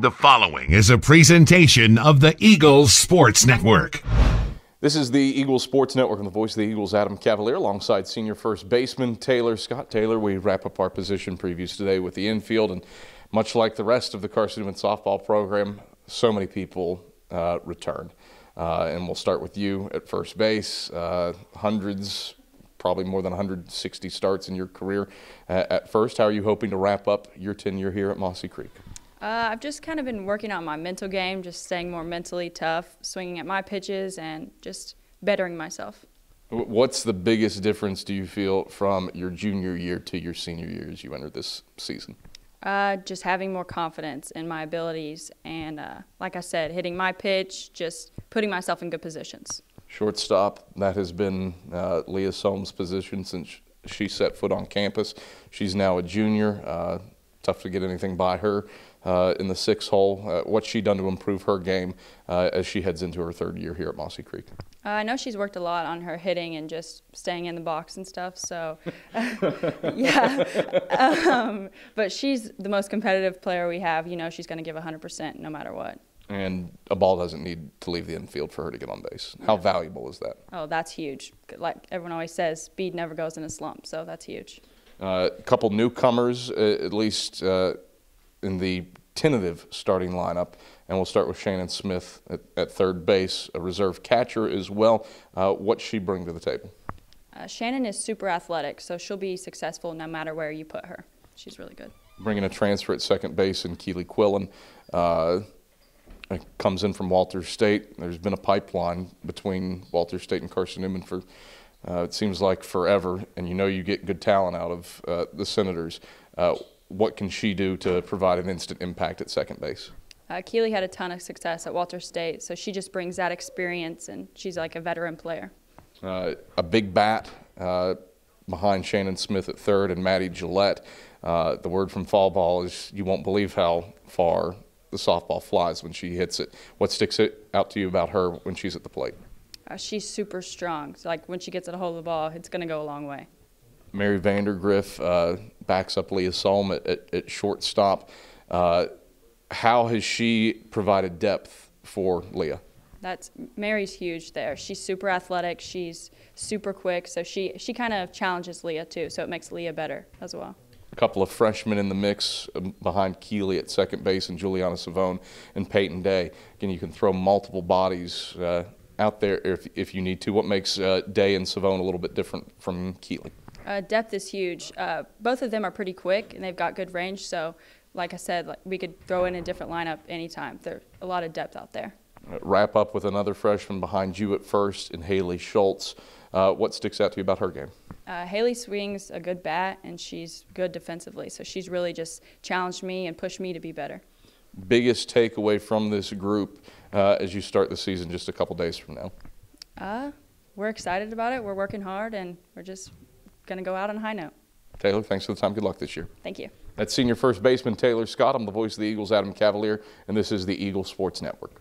The following is a presentation of the Eagles Sports Network. This is the Eagles Sports Network and the voice of the Eagles, Adam Cavalier, alongside senior first baseman Taylor Scott Taylor. We wrap up our position previews today with the infield, and much like the rest of the Carson softball program, so many people uh, returned. Uh, and we'll start with you at first base. Uh, hundreds, probably more than 160 starts in your career at first. How are you hoping to wrap up your tenure here at Mossy Creek? Uh, I've just kind of been working on my mental game, just staying more mentally tough, swinging at my pitches, and just bettering myself. What's the biggest difference do you feel from your junior year to your senior year as you enter this season? Uh, just having more confidence in my abilities, and uh, like I said, hitting my pitch, just putting myself in good positions. Shortstop, that has been uh, Leah Soames' position since she set foot on campus. She's now a junior. Uh, tough to get anything by her uh, in the six hole. Uh, what's she done to improve her game uh, as she heads into her third year here at Mossy Creek? Uh, I know she's worked a lot on her hitting and just staying in the box and stuff. So, yeah. Um, but she's the most competitive player we have. You know, she's going to give 100% no matter what. And a ball doesn't need to leave the infield for her to get on base. How yeah. valuable is that? Oh, that's huge. Like everyone always says, speed never goes in a slump. So that's huge. Uh, a couple newcomers, uh, at least uh, in the tentative starting lineup. And we'll start with Shannon Smith at, at third base, a reserve catcher as well. Uh, what she bring to the table? Uh, Shannon is super athletic, so she'll be successful no matter where you put her. She's really good. Bringing a transfer at second base in Keely Quillen. Uh, comes in from Walters State. There's been a pipeline between Walters State and Carson Newman for uh, it seems like forever, and you know you get good talent out of uh, the Senators. Uh, what can she do to provide an instant impact at second base? Uh, Keely had a ton of success at Walters State, so she just brings that experience, and she's like a veteran player. Uh, a big bat uh, behind Shannon Smith at third and Maddie Gillette. Uh, the word from fall ball is you won't believe how far the softball flies when she hits it. What sticks out to you about her when she's at the plate? Uh, she's super strong. So, like when she gets a hold of the ball, it's going to go a long way. Mary Vandergriff uh, backs up Leah Solm at, at, at shortstop. Uh, how has she provided depth for Leah? That's Mary's huge there. She's super athletic. She's super quick. So she she kind of challenges Leah too. So it makes Leah better as well. A couple of freshmen in the mix um, behind Keely at second base and Juliana Savone and Peyton Day. Again, you can throw multiple bodies uh, out there if, if you need to. What makes uh, Day and Savone a little bit different from Keely? Uh, depth is huge. Uh, both of them are pretty quick and they've got good range. So, like I said, like, we could throw in a different lineup anytime. There's a lot of depth out there. Uh, wrap up with another freshman behind you at first in Haley Schultz. Uh, what sticks out to you about her game? Uh, Haley swings a good bat and she's good defensively. So she's really just challenged me and pushed me to be better. Biggest takeaway from this group uh, as you start the season just a couple days from now? Uh, we're excited about it. We're working hard and we're just going to go out on a high note. Taylor, thanks for the time. Good luck this year. Thank you. That's senior first baseman Taylor Scott. I'm the voice of the Eagles, Adam Cavalier, and this is the Eagle Sports Network.